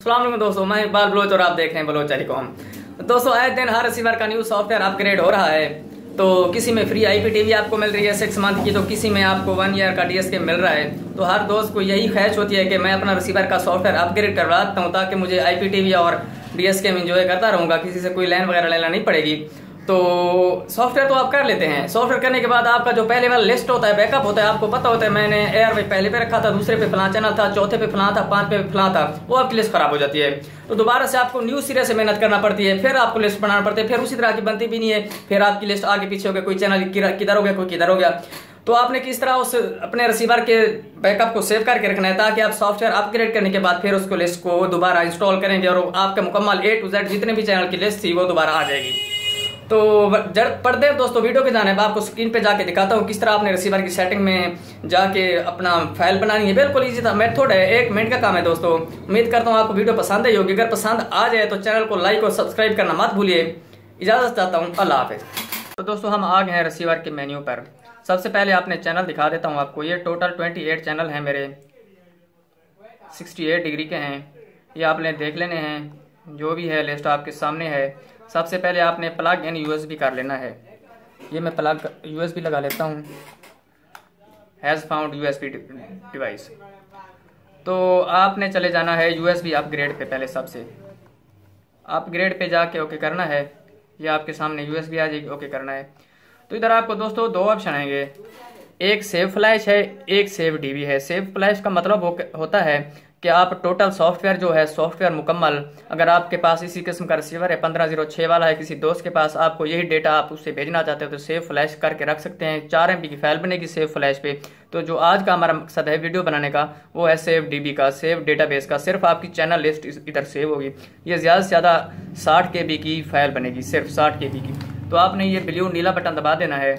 अल्लाम दोस्तों, मैं इकबाल बलोच और आप देख रहे हैं बलोच टेलीकॉम। दोस्तों, आए दिन हर रिसीवर का न्यू सॉफ्टवेयर अपग्रेड हो रहा है। तो किसी में फ्री आईपी टीवी आपको मिल रही है सिक्स मंथ की तो किसी में आपको वन ईयर का डीएसके मिल रहा है। तो हर दोस्त को यही ख्वाहिश होती है कि मैं अपना रिसीवर का सॉफ्टवेयर अपग्रेड करवाता हूँ, ताकि मुझे आई टीवी और डीएसके में इंजॉय करता रहूँगा, किसी से कोई लाइन वगैरह लेना नहीं पड़ेगी। तो सॉफ्टवेयर तो आप कर लेते हैं। सॉफ्टवेयर करने के बाद आपका जो पहले वाला लिस्ट होता है बैकअप होता है, आपको पता होता है, मैंने एयर पे पहले पे रखा था, दूसरे पे फला चैनल था, चौथे पे फला था पाँच पे फला था, वो आपकी लिस्ट खराब हो जाती है। तो दोबारा से आपको न्यू सिरे से मेहनत करना पड़ती है, फिर आपको लिस्ट बनाना पड़ती है, फिर उसी तरह की बनती भी नहीं है, फिर आपकी लिस्ट आगे पीछे हो गया, कोई चैनल किधर हो गया, कोई किधर हो गया। तो आपने किस तरह उस, अपने रिसीवर के बैकअप को सेव करके रखना है, ताकि आप सॉफ्टवेयर अपग्रेड करने के बाद फिर उसको लिस्ट को दोबारा इंस्टॉल करेंगे, और आपका मुकम्मल ए टू जेड जितने भी चैनल की लिस्ट थी, वो दोबारा आ जाएगी। तो पढ़ते हैं दोस्तों, वीडियो के जाने आपको स्क्रीन पे जाके दिखाता हूँ किस तरह आपने रिसीवर की सेटिंग में जाके अपना फ़ाइल बनानी है। बिल्कुल इजी था। मेथड है। एक मिनट का काम है दोस्तों। उम्मीद करता हूँ आपको वीडियो पसंद आई होगी। अगर पसंद आ जाए तो चैनल को लाइक और सब्सक्राइब करना मत भूलिए। इजाज़त चाहता हूँ। अल्लाह हाफिज। तो दोस्तों, हम आ गए हैं रिसीवर के मेन्यू पर। सबसे पहले आपने चैनल दिखा देता हूँ आपको। ये टोटल ट्वेंटी एट चैनल हैं मेरे। सिक्सटी एट डिग्री के हैं। ये आपने देख लेने हैं। जो भी है लिस्ट आपके सामने है। सबसे पहले आपने प्लग इन यूएसबी कर लेना है। ये मैं प्लग यूएसबी लगा लेता हूँ। हैज़ फाउंड यूएसबी डिवाइस तो आपने चले जाना है यूएसबी अपग्रेड पे पहले सबसे। अपग्रेड पे जाके ओके करना है। ये आपके सामने यूएसबी आ जाएगी ओके करना है। तो इधर आपको दोस्तों दो ऑप्शन आएँगे। एक सेव फ्लैश है एक सेव डीबी है। सेव फ्लैश का मतलब हो, होता है कि आप टोटल सॉफ्टवेयर जो है सॉफ्टवेयर मुकम्मल, अगर आपके पास इसी किस्म का रिसीवर है, पंद्रह ज़ीरो छः वाला है, किसी दोस्त के पास, आपको यही डेटा आप उससे भेजना चाहते हो तो सेव फ्लैश करके रख सकते हैं। चार एम की फ़ाइल बनेगी सेव फ्लैश पे। तो जो आज का हमारा मकसद है वीडियो बनाने का, वो है सेव डी का सेव डेटाबेस का। सिर्फ़ आपकी चैनल लिस्ट इधर सेव होगी। ये ज़्यादा से ज़्यादा साठ के की फ़ाइल बनेगी, सिर्फ़ साठ के की। तो आपने ये ब्लू नीला बटन दबा देना है।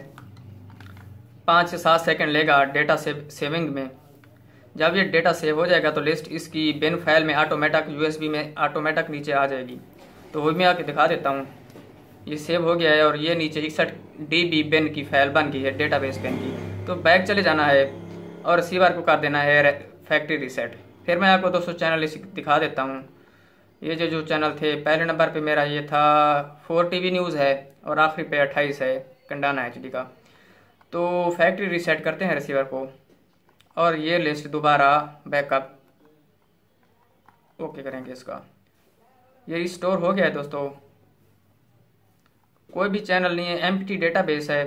पाँच से सात सेकेंड लेगा डेटा सेव सेविंग में। जब ये डेटा सेव हो जाएगा तो लिस्ट इसकी बिन फ़ाइल में ऑटोमेटिक यूएसबी में ऑटोमेटिक नीचे आ जाएगी। तो वो मैं आके दिखा देता हूँ। ये सेव हो गया है और ये नीचे इकसठ डी बी बिन की फ़ाइल बन गई है डेटाबेस बिन की। तो बैक चले जाना है और रिसीवर को कर देना है फैक्ट्री रिसेट फिर मैं आपको दोस्तों चैनल दिखा देता हूँ। ये जो जो चैनल थे, पहले नंबर पे मेरा ये था फोर टीवी न्यूज़ है और आखिरी पे अट्ठाईस है कंडाना एचडी का। तो फैक्ट्री रिसेट करते हैं रिसीवर को। और ये लिस्ट दोबारा बैकअप ओके करेंगे इसका। ये रिस्टोर हो गया है दोस्तों। कोई भी चैनल नहीं है एम डेटा बेस है।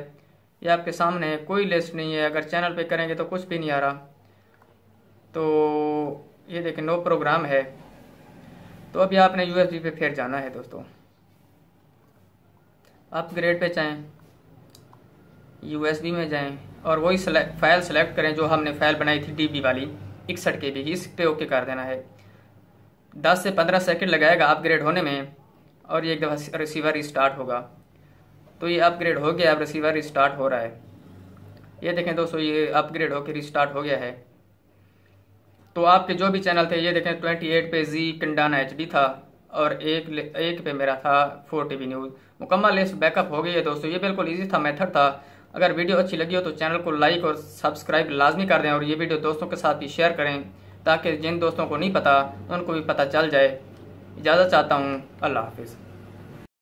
ये आपके सामने है, कोई लिस्ट नहीं है। अगर चैनल पे करेंगे तो कुछ भी नहीं आ रहा। तो ये देखें नो प्रोग्राम है। तो अभी आपने यूएसबी पे फिर जाना है दोस्तों। अपग्रेड पे चाहें यूएसबी में जाएँ और वही फ़ाइल सेलेक्ट करें जो हमने फ़ाइल बनाई थी डीबी वाली इकसठ के बी इस पे ओके कर देना है। 10 से 15 सेकंड लगाएगा अपग्रेड होने में और ये एक दफ़ा रिसीवर स्टार्ट होगा। तो ये अपग्रेड हो गया, अब रिसीवर स्टार्ट हो रहा है। ये देखें दोस्तों, ये अपग्रेड होकर रिस्टार्ट हो गया है। तो आपके जो भी चैनल थे, ये देखें 28 पे जी कंडाना एच था और एक एक पे मेरा था फोर टी न्यूज़ मुकम्मल लिस्ट बैकअप हो गई है दोस्तों, ये बिल्कुल ईजी था मेथड था। अगर वीडियो अच्छी लगी हो तो चैनल को लाइक और सब्सक्राइब लाजमी कर दें और ये वीडियो दोस्तों के साथ भी शेयर करें, ताकि जिन दोस्तों को नहीं पता, उनको भी पता चल जाए। इजाज़त चाहता हूँ। अल्लाह हाफिज़।